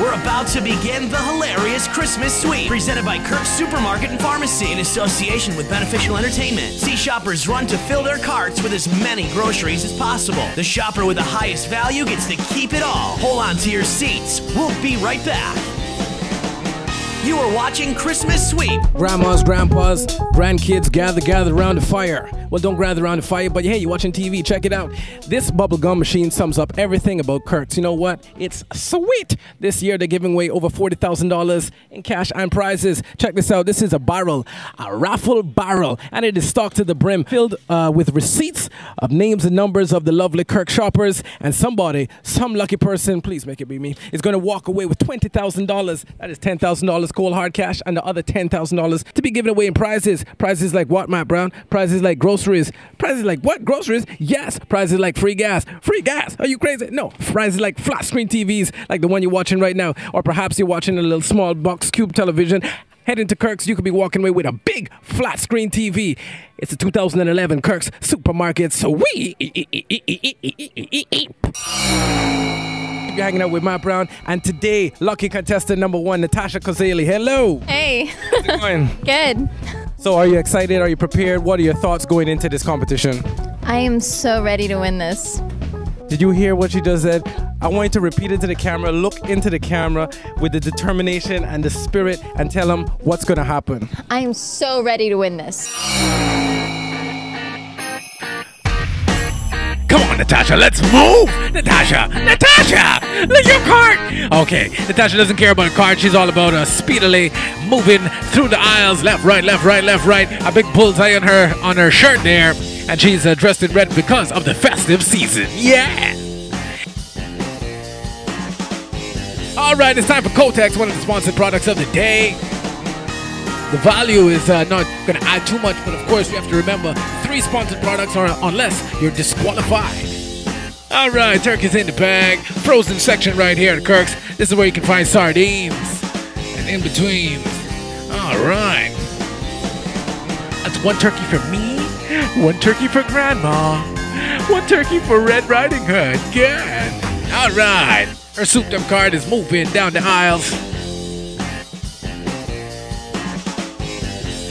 We're about to begin the hilarious Christmas Sweep, presented by Kirk's Supermarket and Pharmacy in association with Beneficial Entertainment. See shoppers run to fill their carts with as many groceries as possible. The shopper with the highest value gets to keep it all. Hold on to your seats. We'll be right back. You are watching Christmas Sweep. Grandmas, grandpas, grandkids gather, gather around the fire. Well, don't gather around the fire, but hey, you're watching TV, check it out. This bubblegum machine sums up everything about Kirk's. You know what? It's sweet. This year, they're giving away over $40,000 in cash and prizes. Check this out. This is a barrel, a raffle barrel, and it is stocked to the brim, filled uh, with receipts of names and numbers of the lovely Kirk shoppers. And somebody, some lucky person, please make it be me, is going to walk away with $20,000. That is $10,000 cold hard cash and the other $10,000 to be given away in prizes. Prizes like what, Matt Brown? Prizes like groceries. Prizes like what? Groceries? Yes. Prizes like free gas. Free gas. Are you crazy? No. Prizes like flat screen TVs like the one you're watching right now. Or perhaps you're watching a little small box cube television. Head into Kirk's, you could be walking away with a big flat screen TV. It's a 2011 Kirk's Supermarket, so we you're hanging out with Matt Brown, and today, lucky contestant number one, Natasha Kozeli. Hello. Hey, How's it going? good. So, are you excited? Are you prepared? What are your thoughts going into this competition? I am so ready to win this. Did you hear what she just said? I want you to repeat it to the camera, look into the camera with the determination and the spirit, and tell them what's going to happen. I am so ready to win this. Natasha, let's move! Natasha! Natasha! Let your cart! Okay, Natasha doesn't care about a cart. She's all about uh, speedily moving through the aisles, left, right, left, right, left, right. A big bullseye on her on her shirt there, and she's uh, dressed in red because of the festive season. Yeah! All right, it's time for Kotex, one of the sponsored products of the day. The value is uh, not going to add too much, but of course, you have to remember three sponsored products are unless you're disqualified. All right, turkey's in the bag. Frozen section right here at Kirk's. This is where you can find sardines and in between. All right. That's one turkey for me, one turkey for Grandma, one turkey for Red Riding Hood. Good. All right. Her souped up card is moving down the aisles.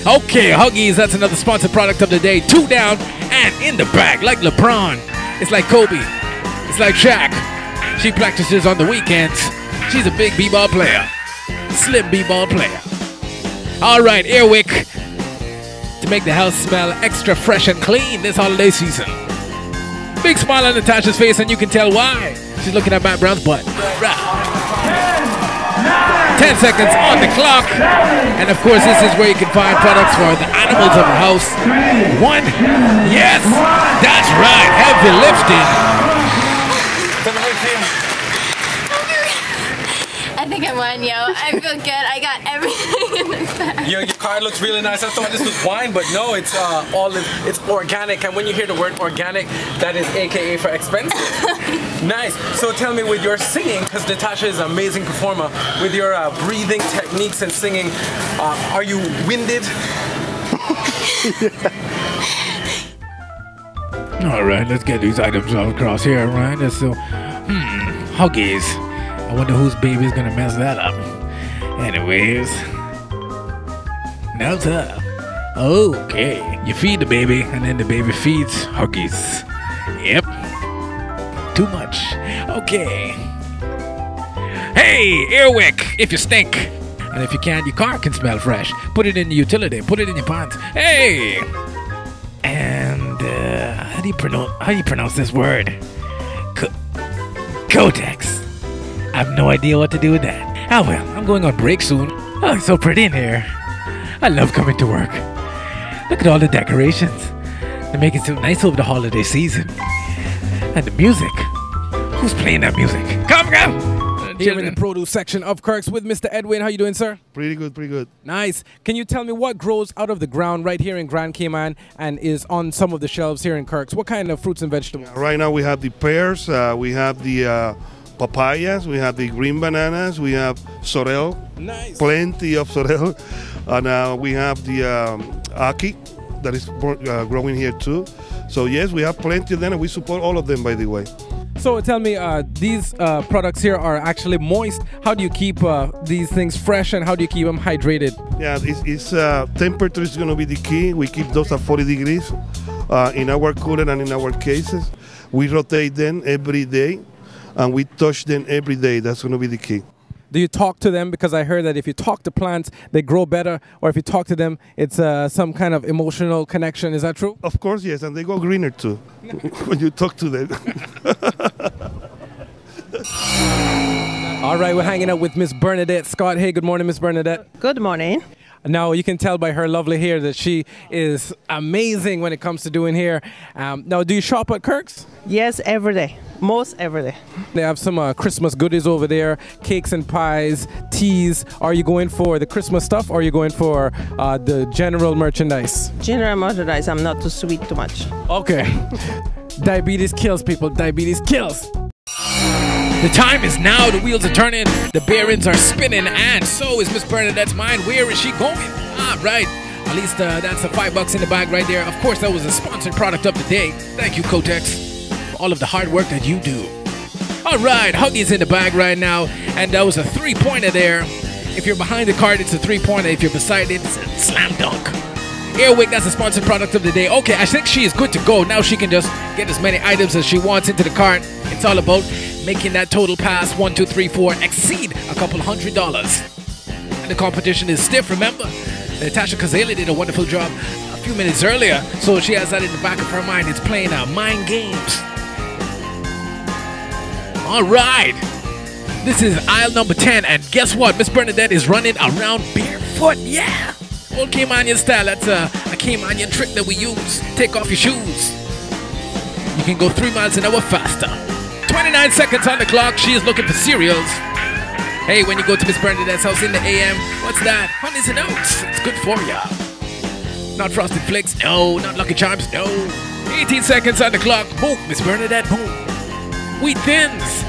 Okay, Huggies, that's another sponsored product of the day. Two down and in the bag, like LeBron. It's like Kobe. Like Shaq. She practices on the weekends. She's a big b-ball player. Slim b-ball player. All right, Airwick. To make the house smell extra fresh and clean this holiday season. Big smile on Natasha's face, and you can tell why. She's looking at Matt Brown's butt. Right. 10 seconds on the clock. And of course, this is where you can find products for the animals of the house. One. Yes, that's right. Heavy lifting. I think I won, yo. I feel good. I got everything in this bag. Your, your card looks really nice. I thought this was wine, but no, it's uh, all it's organic. And when you hear the word organic, that is AKA for expensive. nice. So tell me, with your singing, because Natasha is an amazing performer, with your uh, breathing techniques and singing, uh, are you winded? All right, let's get these items all across here, right? Let's so, hmm, Huggies. I wonder whose baby's gonna mess that up. Anyways, now up. Okay, you feed the baby, and then the baby feeds Huggies. Yep. Too much. Okay. Hey, Earwick, if you stink. And if you can, your car can smell fresh. Put it in the utility. Put it in your pants. Hey! And uh, how do you pronounce how do you pronounce this word? Co- Codex. I have no idea what to do with that. Oh well, I'm going on break soon. Oh, it's so pretty in here. I love coming to work. Look at all the decorations. They make it so nice over the holiday season. And the music. Who's playing that music? Come, come! Here in the produce section of Kirk's with Mr. Edwin. How you doing, sir? Pretty good, pretty good. Nice. Can you tell me what grows out of the ground right here in Grand Cayman and is on some of the shelves here in Kirk's? What kind of fruits and vegetables? Right now we have the pears, uh, we have the uh, papayas, we have the green bananas, we have sorrel, Nice. plenty of sorrel, and uh, we have the um, ackee that is uh, growing here too. So yes, we have plenty of them, and we support all of them, by the way. So tell me, uh, these uh, products here are actually moist. How do you keep uh, these things fresh, and how do you keep them hydrated? Yeah, it's, it's uh, temperature is going to be the key. We keep those at 40 degrees uh, in our cooler and in our cases. We rotate them every day, and we touch them every day. That's going to be the key. Do you talk to them? Because I heard that if you talk to plants, they grow better, or if you talk to them, it's uh, some kind of emotional connection. Is that true? Of course, yes, and they go greener too when you talk to them. All right, we're hanging out with Miss Bernadette Scott. Hey, good morning, Miss Bernadette. Good morning. Now you can tell by her lovely hair that she is amazing when it comes to doing hair. Um, now, do you shop at Kirk's? Yes, every day. Most every day. They have some uh, Christmas goodies over there, cakes and pies, teas. Are you going for the Christmas stuff or are you going for uh, the general merchandise? General merchandise, I'm not too sweet too much. Okay. Diabetes kills people. Diabetes kills. The time is now. The wheels are turning. The bearings are spinning. And so is Miss Bernadette's mind. Where is she going? Ah, right. At least uh, that's the five bucks in the bag right there. Of course, that was a sponsored product of the day. Thank you, Kotex, for all of the hard work that you do. All right, Huggies in the bag right now. And that was a three pointer there. If you're behind the card, it's a three pointer. If you're beside it, it's a slam dunk. Airwick, that's a sponsored product of the day. Okay, I think she is good to go. Now she can just get as many items as she wants into the cart. It's all about making that total pass one, two, three, four exceed a couple hundred dollars. And the competition is stiff, remember? Natasha Kazali did a wonderful job a few minutes earlier, so she has that in the back of her mind. It's playing uh, mind games. All right. This is aisle number 10, and guess what? Miss Bernadette is running around barefoot. Yeah. Old Caymanian style. That's uh, a, a Caymanian trick that we use. Take off your shoes. You can go three miles an hour faster. 29 seconds on the clock. She is looking for cereals. Hey, when you go to Miss Bernadette's house in the AM, what's that? Honeys and oats. It's good for ya. Not Frosted Flakes, no. Not Lucky Charms, no. 18 seconds on the clock. Boom, Miss Bernadette, boom. Wheat thins.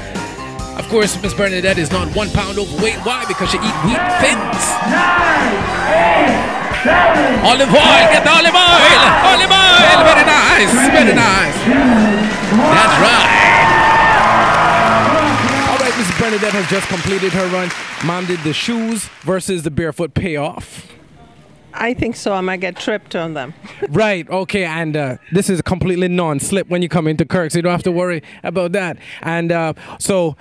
Of course, Miss Bernadette is not one pound overweight. Why? Because she eat wheat thins. Olive oil, get the olive oil. Olive oil, very nice, very nice. That's right. All right, Miss Bernadette has just completed her run. Mom did the shoes versus the barefoot payoff. I think so. I might get tripped on them. Right, okay, and uh, this is completely non slip when you come into Kirk, so you don't have to worry about that. And uh, so,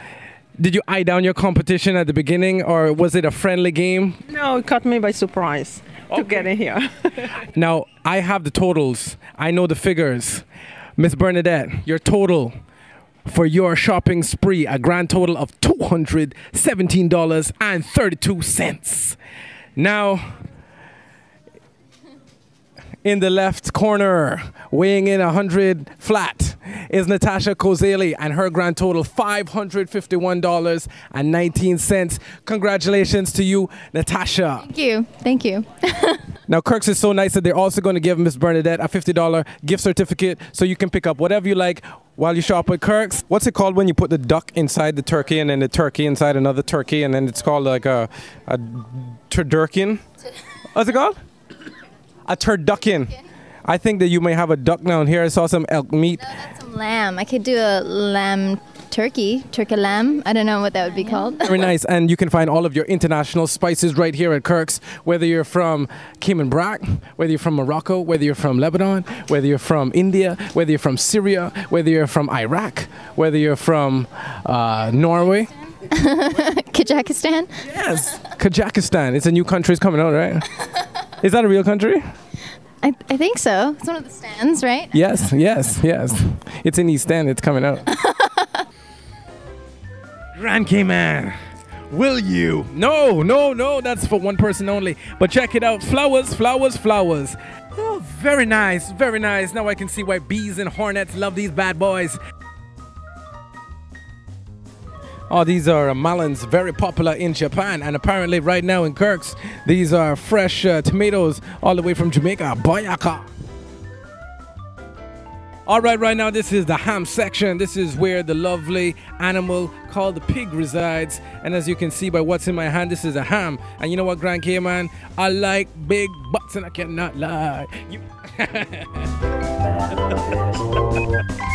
did you eye down your competition at the beginning, or was it a friendly game? No, it caught me by surprise to get in here. Now, I have the totals, I know the figures. Miss Bernadette, your total for your shopping spree, a grand total of $217.32. Now, in the left corner, weighing in 100 flat, is Natasha Kozeli and her grand total $551.19. Congratulations to you, Natasha. Thank you. Thank you. Now, Kirk's is so nice that they're also going to give Miss Bernadette a $50 gift certificate so you can pick up whatever you like while you shop at Kirk's. What's it called when you put the duck inside the turkey and then the turkey inside another turkey and then it's called like a, a turducken? What's it called? A turducken. I think that you may have a duck down here. I saw some elk meat. That's some lamb. I could do a lamb turkey, turkey lamb. I don't know what that would be called. Very nice. And you can find all of your international spices right here at Kirk's, whether you're from Cayman Brac, whether you're from Morocco, whether you're from Lebanon, whether you're from India, whether you're from Syria, whether you're from Iraq, whether you're from uh, Norway. Kazakhstan. Yes. Kazakhstan. It's a new country. It's coming out, right? Is that a real country? I, I think so. It's one of the stands, right? Yes, yes, yes. It's in East End. It's coming out. Grand Cayman. Will you? No, no, no. That's for one person only. But check it out. Flowers, flowers, flowers. Oh, very nice, very nice. Now I can see why bees and hornets love these bad boys. Oh, these are uh, melons, very popular in Japan, and apparently right now in Kirk's, these are fresh uh, tomatoes all the way from Jamaica. Boyaka. All right, right now this is the ham section. This is where the lovely animal called the pig resides. And as you can see by what's in my hand, this is a ham. And you know what, Grand Cayman? I like big butts, and I cannot lie. You-